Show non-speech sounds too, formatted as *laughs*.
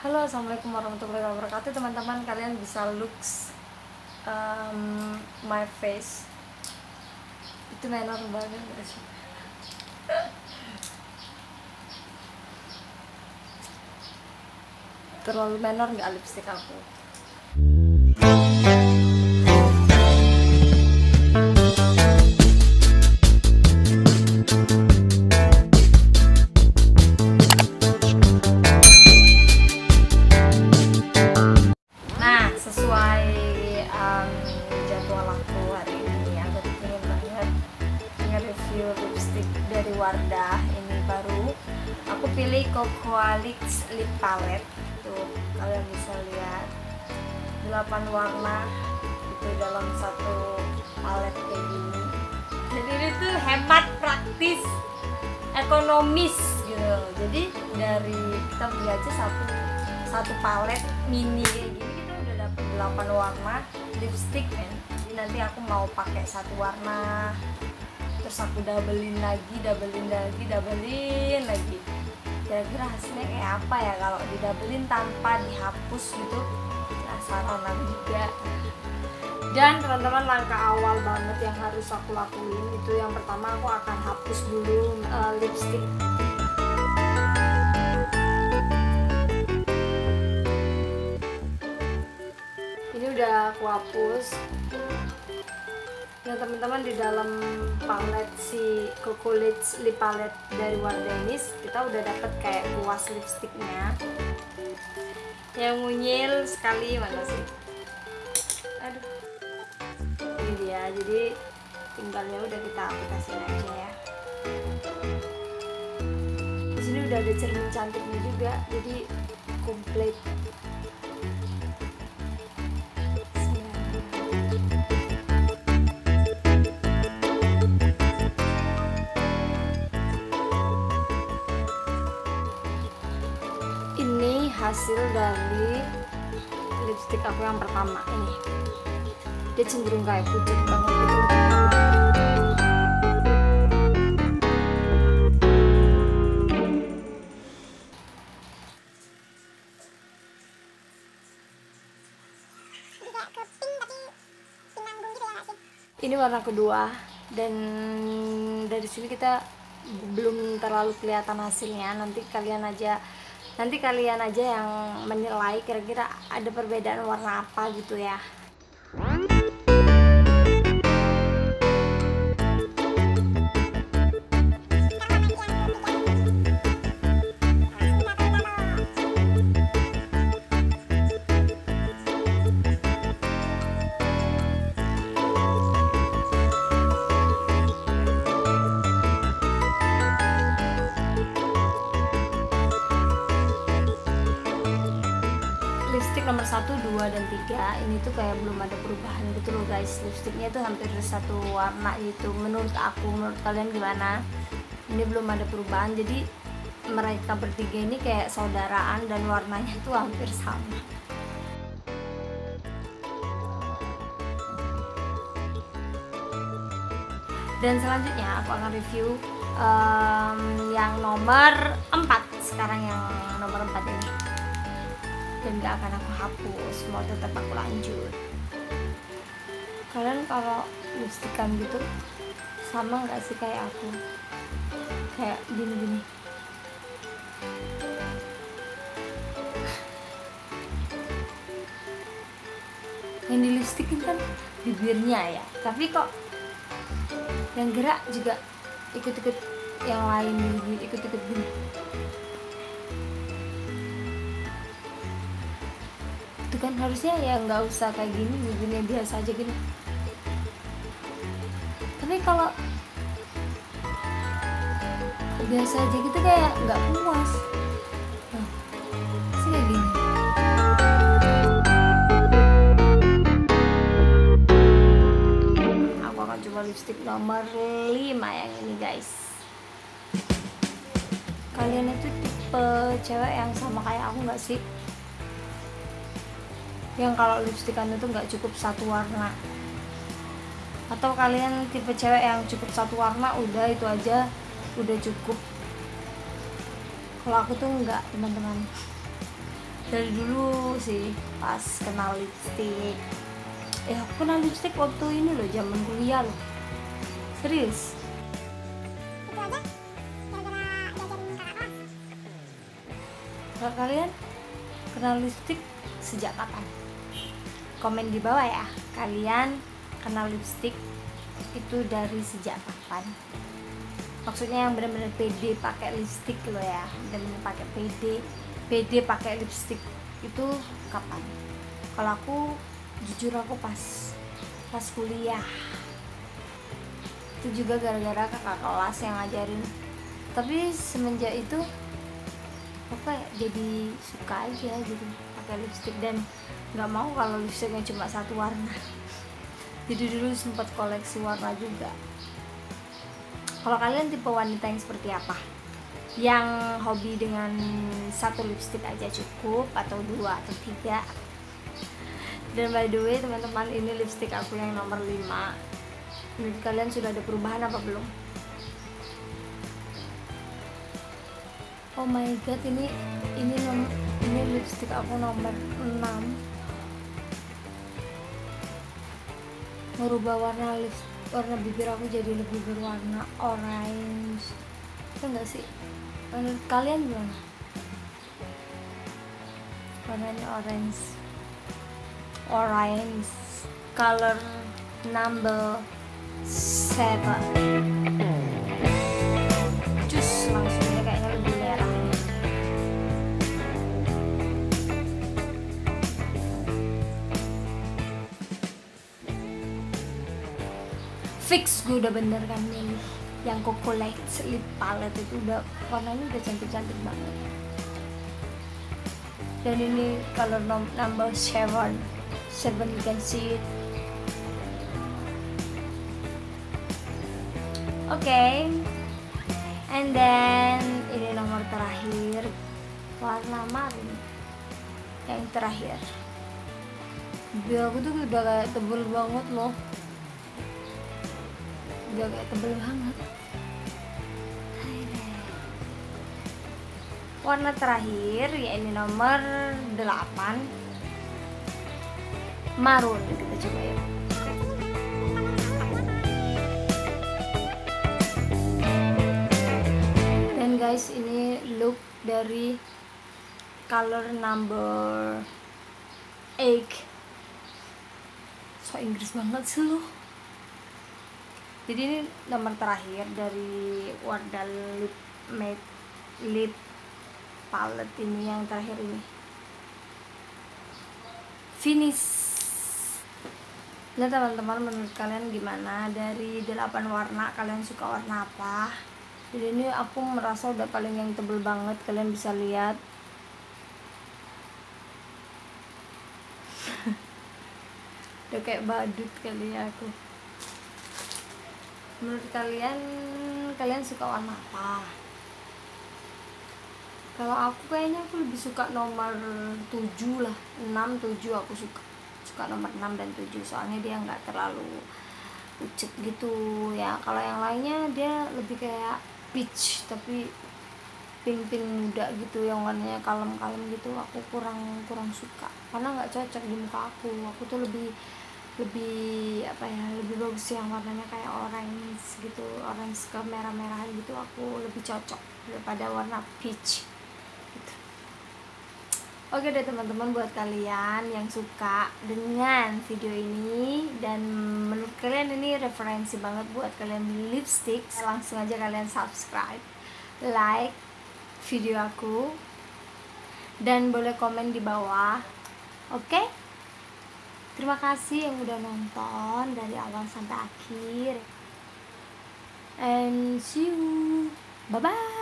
Halo, assalamualaikum warahmatullahi wabarakatuh teman-teman. Kalian bisa looks um, my face. Itu menor banget gak sih? Terlalu menor nggak lipstick aku? Wardah ini baru. Aku pilih Cocoalix Lip Palette. Tuh, kalian bisa lihat 8 warna itu dalam satu palette kayak gini. Jadi ini tuh hemat, praktis, ekonomis gitu. Jadi dari kita beli aja satu satu palet mini kayak gini kita udah dapet 8 warna lipstick men jadi nanti aku mau pakai satu warna terus aku doublein lagi doublein lagi doublein lagi. Kira-kira hasilnya kayak apa ya kalau didoublein tanpa dihapus gitu? Penasaran aku juga. Dan teman-teman langkah awal banget yang harus aku lakuin itu yang pertama aku akan hapus dulu uh, lipstick. Ini udah aku hapus ya teman-teman di dalam palet si Coco Lids lip palette dari Wardanis kita udah dapet kayak kuas lipstiknya. Yang ngunyil sekali mana sih? Aduh. Ini dia jadi tinggalnya udah kita aplikasiin aja ya. Di sini udah ada cermin cantiknya juga jadi komplit hasil dari lipstick aku yang pertama ini. Dia cenderung kayak pucat banget gitu. Ini warna kedua dan dari sini kita belum terlalu kelihatan hasilnya. Nanti kalian aja nanti kalian aja yang menilai kira-kira ada perbedaan warna apa gitu ya 1, 2, dan 3 ini tuh kayak belum ada perubahan gitu loh guys. Lipsticknya tuh hampir satu warna gitu. Menurut aku, menurut kalian gimana? Ini belum ada perubahan jadi mereka bertiga ini kayak saudaraan dan warnanya tuh hampir sama. Dan selanjutnya aku akan review um, yang nomor 4 sekarang yang nomor 4 ini dan gak akan aku hapus mau tetap aku lanjut. Kalian kalau lipstikan gitu sama nggak sih kayak aku? Kayak gini-gini. Yang di lipstikin kan bibirnya ya. Tapi kok yang gerak juga ikut-ikut yang lain ikut-ikut gini itu kan. Harusnya ya nggak usah kayak gini bibirnya biasa aja gini. Tapi kalau biasa aja gitu kayak nggak puas. Nah, sih kayak gini. Aku akan coba lipstick nomor 5 yang ini guys. Kalian itu tipe cewek yang sama kayak aku nggak sih yang kalau lipstikan itu nggak cukup satu warna. Atau kalian tipe cewek yang cukup satu warna udah itu aja udah cukup. Kalau aku tuh nggak teman-teman. Dari dulu sih pas kenal lipstick eh aku kenal lipstick waktu ini loh zaman kuliah loh. Serius? Kalau kalian kenal lipstick sejak kapan komen di bawah ya. Kalian kenal lipstick itu dari sejak kapan? Maksudnya yang benar-benar pede pakai lipstick loh ya. Benar-benar pakai pede pede pakai lipstick itu kapan? Kalau aku jujur aku pas pas kuliah. Itu juga gara-gara kakak kelas yang ngajarin. Tapi semenjak itu apa ya, jadi suka aja gitu pakai lipstick dan nggak mau kalau lipsticknya cuma satu warna. Jadi dulu sempat koleksi warna juga. Kalau kalian tipe wanita yang seperti apa? Yang hobi dengan satu lipstick aja cukup atau dua atau tiga? Dan by the way teman-teman ini lipstick aku yang nomor 5 menurut kalian sudah ada perubahan apa belum oh my god ini ini nom ini lipstick aku nomor 6 merubah warna lips warna bibir aku jadi lebih berwarna orange. Itu enggak sih? Menurut kalian gimana? Warnanya orange. Orange. Color number seven fix gue udah bener kan milih yang Coco Light lip palette itu udah warnanya udah cantik-cantik banget. Dan ini color number 7 7 you can see it. Oke. Okay. and then ini nomor terakhir. Warna marun yang terakhir. Biar aku tuh udah kayak tebel banget loh udah kayak tebel banget. Warna terakhir ya ini nomor 8 marun. Kita coba ya dan guys ini look dari color number 8 so Inggris banget sih lu jadi ini nomor terakhir dari Wardal lip matte lip palette ini yang terakhir ini. Finish. Nah teman-teman menurut kalian gimana? Dari 8 warna kalian suka warna apa? Jadi ini aku merasa udah paling yang tebel banget kalian bisa lihat. *laughs* Udah kayak badut kali ya aku menurut kalian kalian suka warna apa? Kalau aku kayaknya aku lebih suka nomor 7 lah. 6 7 aku suka. Suka nomor 6 dan 7 soalnya dia nggak terlalu pucet gitu. Ya kalau yang lainnya dia lebih kayak peach tapi pink pink muda gitu. Yang warnanya kalem-kalem gitu aku kurang kurang suka. Karena nggak cocok di muka aku. Aku tuh lebih lebih apa ya lebih bagus yang warnanya kayak orange gitu orange ke merah-merahan gitu aku lebih cocok daripada warna peach gitu. oke deh teman-teman buat kalian yang suka dengan video ini dan menurut kalian ini referensi banget buat kalian beli lipstick langsung aja kalian subscribe like video aku dan boleh komen di bawah oke okay? Terima kasih yang udah nonton dari awal sampai akhir. And see you. Bye bye.